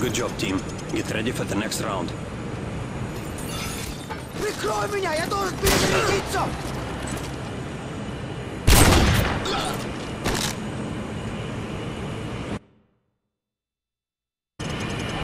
Good job, team. Get ready for the next round. Прикрой меня, я должен перезарядиться!